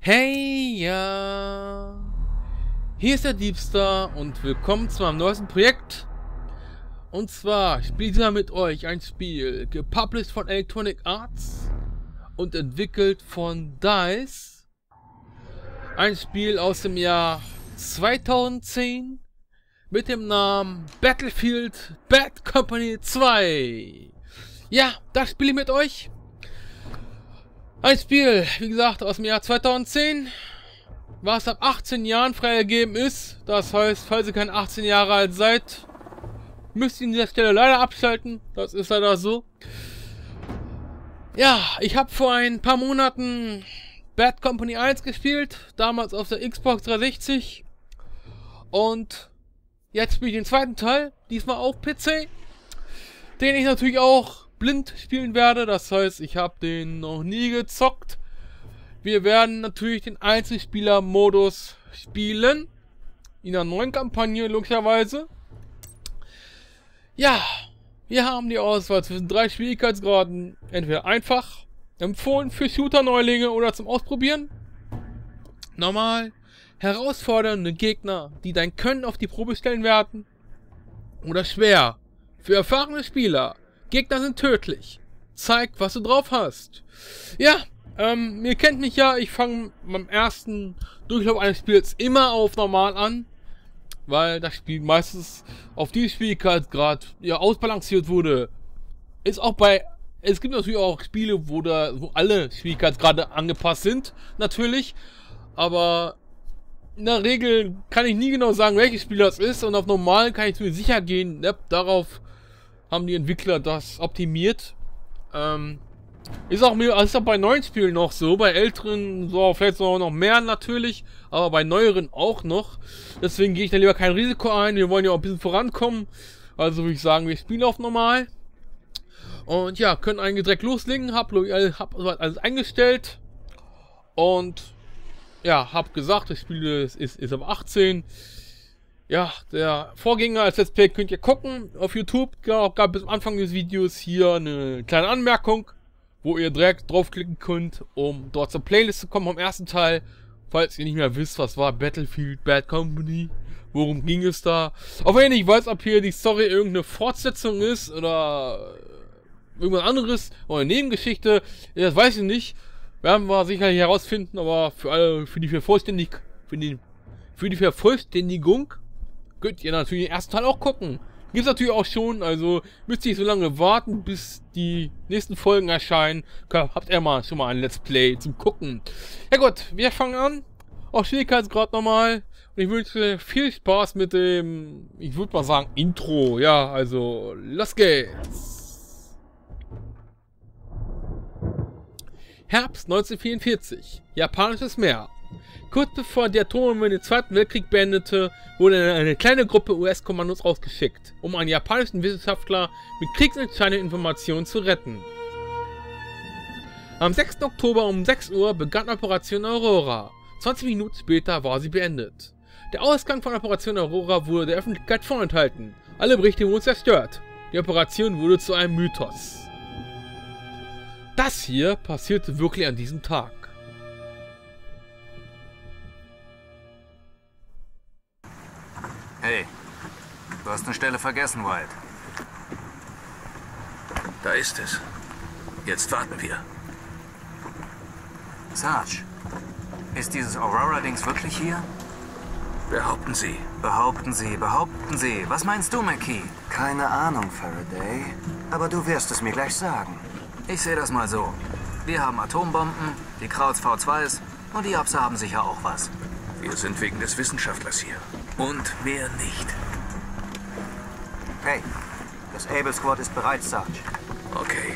Hey, ja. Hier ist der Diebstar und willkommen zu meinem neuesten Projekt. Und zwar spiele ich mal mit euch ein Spiel, gepublished von Electronic Arts und entwickelt von DICE. Ein Spiel aus dem Jahr 2010 mit dem Namen Battlefield Bad Company 2. Ja, das spiele ich mit euch. Ein Spiel, wie gesagt, aus dem Jahr 2010, was ab 18 Jahren freigegeben ist. Das heißt, falls ihr kein 18 Jahre alt seid, müsst ihr an dieser Stelle leider abschalten. Das ist leider so. Ja, ich habe vor ein paar Monaten Bad Company 1 gespielt, damals auf der Xbox 360. Und jetzt spiele ich den zweiten Teil, diesmal auf PC, den ich natürlich auch blind spielen werde. Das heißt, ich habe den noch nie gezockt. Wir werden natürlich den Einzelspieler-Modus spielen. In einer neuen Kampagne, logischerweise. Ja, wir haben die Auswahl zwischen drei Schwierigkeitsgraden. Entweder einfach, empfohlen für Shooter-Neulinge oder zum Ausprobieren. Normal, herausfordernde Gegner, die dein Können auf die Probe stellen werden. Oder schwer, für erfahrene Spieler, Gegner sind tödlich. Zeig, was du drauf hast. Ja, ähm, ihr kennt mich ja, ich fange beim ersten Durchlauf eines Spiels immer auf normal an. Weil das Spiel meistens auf die Schwierigkeitsgrad ja ausbalanciert wurde. Ist auch bei. Es gibt natürlich auch Spiele, wo da wo alle Schwierigkeitsgrade angepasst sind, natürlich. Aber in der Regel kann ich nie genau sagen, welches Spiel das ist. Und auf normal kann ich mir sicher gehen, ne, darauf haben die Entwickler das optimiert. Ähm, ist auch, ist auch bei neuen Spielen noch so, bei älteren so vielleicht so noch mehr natürlich, aber bei neueren auch noch. Deswegen gehe ich da lieber kein Risiko ein. Wir wollen ja auch ein bisschen vorankommen. Also würde ich sagen, wir spielen auf normal. Und ja, können eigentlich direkt loslegen. Hab, hab alles eingestellt. Und ja, hab gesagt, das Spiel ist, ist, ist ab 18 ja, der Vorgänger als Let's Play könnt ihr gucken auf YouTube. Ja, gab bis am Anfang des Videos hier eine kleine Anmerkung, wo ihr direkt draufklicken könnt, um dort zur Playlist zu kommen vom ersten Teil. Falls ihr nicht mehr wisst, was war Battlefield Bad Company, worum ging es da. Auch wenn ich weiß, ob hier die Story irgendeine Fortsetzung ist oder irgendwas anderes oder eine Nebengeschichte, das weiß ich nicht. Werden wir sicherlich herausfinden, aber für alle, für die Vervollständig, für die, für die Vervollständigung könnt ihr natürlich den ersten Teil auch gucken. Gibt's natürlich auch schon, also müsst ihr nicht so lange warten, bis die nächsten Folgen erscheinen. Habt ihr mal schon mal ein Let's Play zum Gucken. Ja gut, wir fangen an. Auch Schwierigkeitsgrad nochmal. Und ich wünsche viel Spaß mit dem, ich würde mal sagen, Intro. Ja, also, los geht's. Herbst 1944. Japanisches Meer. Kurz bevor die Atombombe den Zweiten Weltkrieg beendete, wurde eine kleine Gruppe US-Kommandos ausgeschickt, um einen japanischen Wissenschaftler mit kriegsentscheidenden Informationen zu retten. Am 6. Oktober um 6 Uhr begann Operation Aurora. 20 Minuten später war sie beendet. Der Ausgang von Operation Aurora wurde der Öffentlichkeit vorenthalten. Alle Berichte wurden zerstört. Die Operation wurde zu einem Mythos. Das hier passierte wirklich an diesem Tag. Hey, du hast eine Stelle vergessen, White. Da ist es. Jetzt warten wir. Sarge, ist dieses Aurora-Dings wirklich hier? Behaupten Sie. Behaupten Sie, behaupten Sie. Was meinst du, McKee? Keine Ahnung, Faraday. Aber du wirst es mir gleich sagen. Ich sehe das mal so. Wir haben Atombomben, die Krauts V2s und die Abse haben sicher auch was. Wir sind wegen des Wissenschaftlers hier. Und mehr nicht. Hey, das Able Squad ist bereit, Sarge. Okay.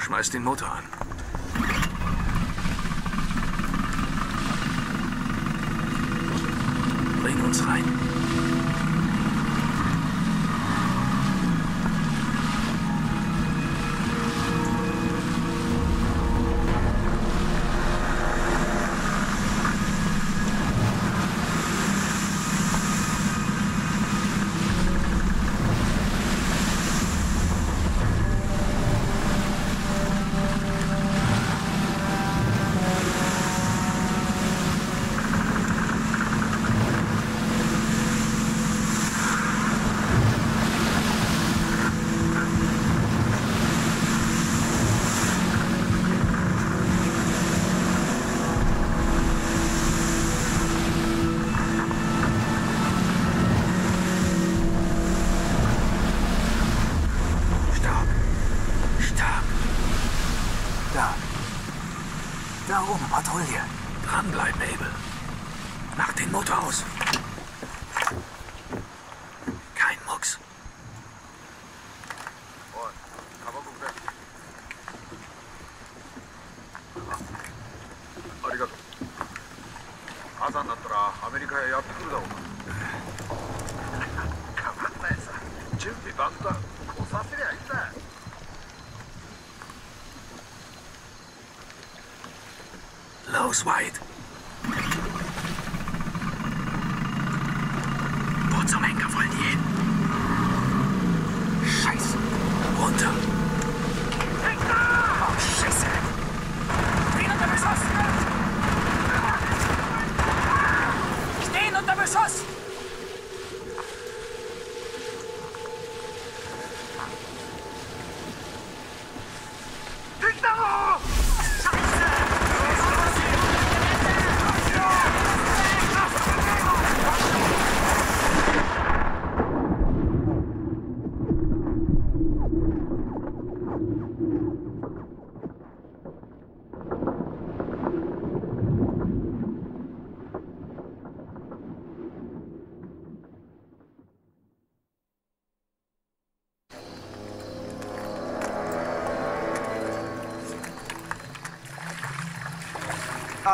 Schmeiß den Motor an. Bring uns rein. Da. Da oben, Patrouille. Dranbleiben, Abel. Mach den Motor aus. Los, White. Wo zum Henker wollen die hin?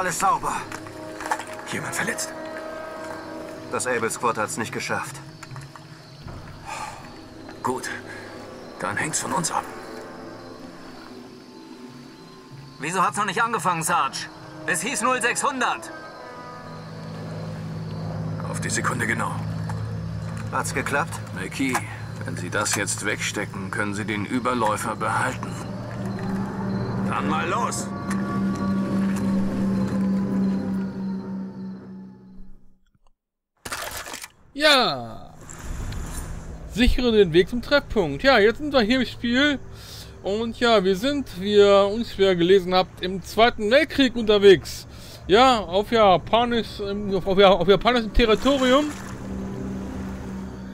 Alles sauber. Jemand verletzt? Das Able Squad hat's nicht geschafft. Gut. Dann hängt's von uns ab. Wieso hat's noch nicht angefangen, Sarge? Es hieß 0600. Auf die Sekunde genau. Hat's geklappt? McKee, wenn Sie das jetzt wegstecken, können Sie den Überläufer behalten. Dann mal los! Ja. Sichere den Weg zum Treffpunkt. Ja, jetzt sind wir hier im Spiel. Und ja, wir sind, wie ihr uns wieder gelesen habt, im Zweiten Weltkrieg unterwegs. Ja, auf japanisch, ähm, auf, auf, auf japanischem Territorium.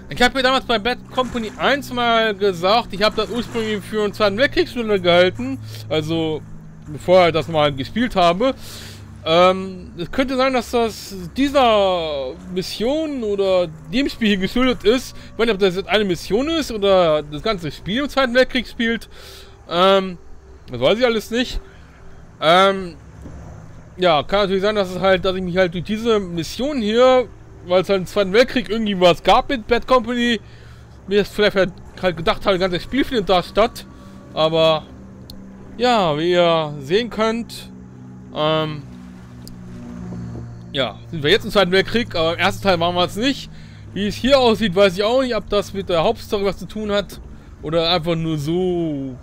Ich habe mir damals bei Bad Company 1 mal gesagt, ich habe das ursprünglich für einen Zweiten Weltkriegsstunde gehalten. Also, bevor ich das mal gespielt habe. Ähm, es könnte sein, dass das dieser Mission oder dem Spiel hier geschuldet ist. Ich nicht, ob das jetzt eine Mission ist oder das ganze Spiel im Zweiten Weltkrieg spielt. Ähm, das weiß ich alles nicht. Ähm, ja, kann natürlich sein, dass es halt, dass ich mich halt durch diese Mission hier, weil es halt im Zweiten Weltkrieg irgendwie was gab mit Bad Company, mir das vielleicht halt, halt gedacht habe, das ganze Spiel findet da statt. Aber ja, wie ihr sehen könnt, ähm, ja, sind wir jetzt im Zweiten Weltkrieg, aber im ersten Teil waren wir es nicht. Wie es hier aussieht, weiß ich auch nicht, ob das mit der Hauptstory was zu tun hat. Oder einfach nur so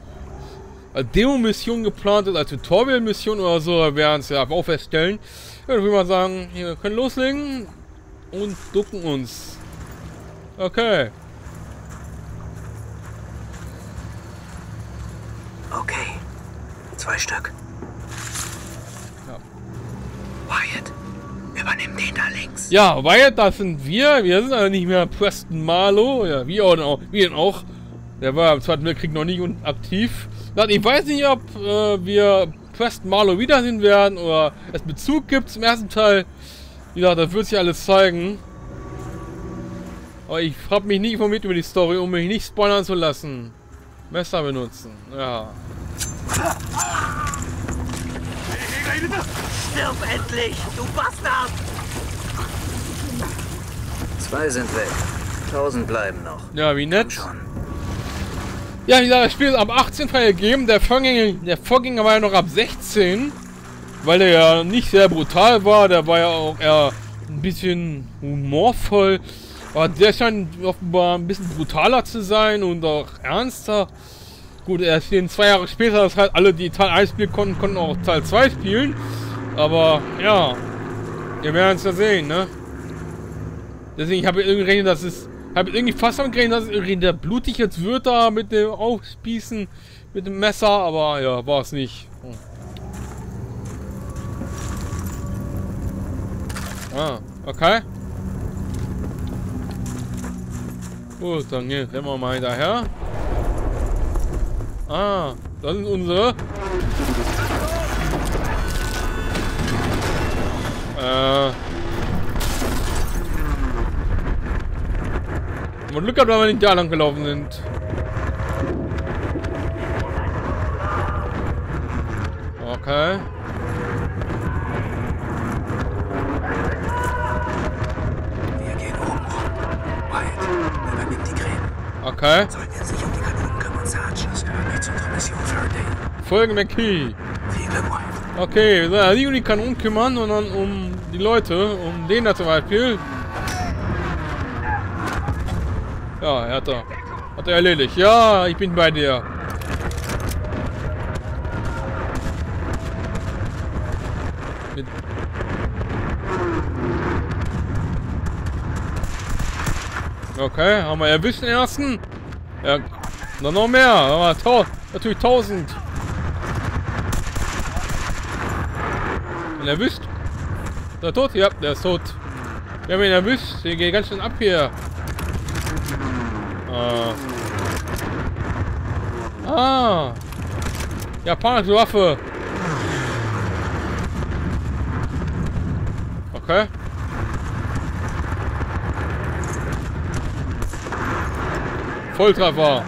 als Demo-Mission geplant ist, als Tutorial-Mission oder so. Wir werden es ja auch feststellen. Ja, dann würde mal sagen, wir können loslegen und ducken uns. Okay. Okay. Zwei Stück. Ja. Wyatt, übernimm den da links. Ja, Wyatt, das sind wir. Wir sind also nicht mehr Preston Marlow. Ja, wie auch, wie auch. Der war im Zweiten Weltkrieg noch nicht aktiv. Ich weiß nicht, ob äh, wir Preston Marlow wiedersehen werden oder es Bezug gibt zum ersten Teil. Wie gesagt, das wird sich alles zeigen. Aber ich habe mich nicht informiert über die Story, um mich nicht spoilern zu lassen. Messer benutzen, ja. Stirb endlich, du Bastard! Zwei sind weg. Tausend bleiben noch. Ja, wie nett. Schon. Ja, wie gesagt, das Spiel ist ab 18 freigegeben. Der Vorgänger, der Vorgänger war ja noch ab 16. Weil der ja nicht sehr brutal war. Der war ja auch eher ein bisschen humorvoll. Aber der scheint offenbar ein bisschen brutaler zu sein und auch ernster. Gut, erst stehen zwei Jahre später, das heißt, alle, die Teil 1 spielen konnten, konnten auch Teil 2 spielen. Aber, ja. Wir werden es ja sehen, ne? Deswegen habe ich irgendwie gerechnet, dass es habe irgendwie fast damit gerechnet, dass es irgendwie der blutig jetzt wird da mit dem Aufspießen, mit dem Messer, aber ja, war es nicht. Hm. Ah, okay. Gut, dann gehen wir mal hinterher. Ah, das sind unsere. Äh. Und Glück hat, weil wir nicht da lang gelaufen sind. Okay. Wir gehen oben rum. Übernimmt die Krähen. Okay. Folge McKee. Okay, sollen die um die Kanonen kümmern und dann um die Leute, um den da zum Beispiel. Ja, er hat er. Hat er erledigt. Ja, ich bin bei dir. Mit okay, haben wir erwischt den ersten. Ja, dann noch mehr. Aber tau natürlich 1000. Ihn erwischt. Ist er tot? Ja, der ist tot. Wir haben ihn erwischt. Der geht ganz schön ab hier. Äh. Ah. Japanische Waffe. Okay. Volltreffer.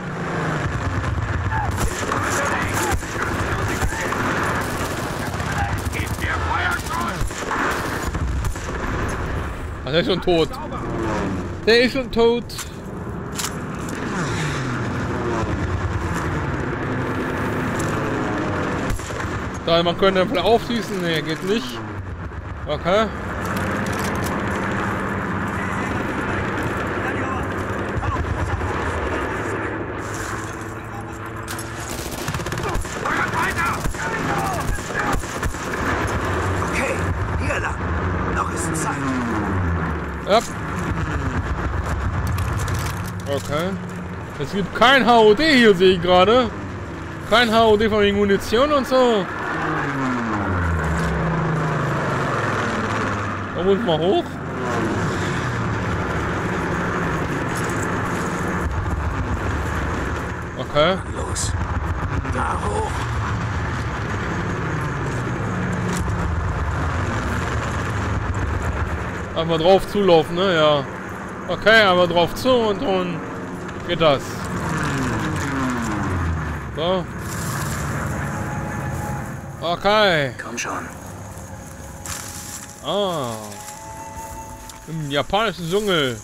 Ah, der ist schon tot. Der ist schon tot. Da, man könnte vielleicht aufschießen. Nee, geht nicht. Okay, hier lang. Noch ist Zeit. Ja. Okay. Es gibt kein HOD hier, sehe ich gerade. Kein HOD von wegen Munition und so. Da muss mal hoch. Okay. Los. Da hoch. Einfach drauf zulaufen, ne? Ja. Okay, aber drauf zu und dann geht das. So. Okay. Komm schon. Ah. Im japanischen Dschungel.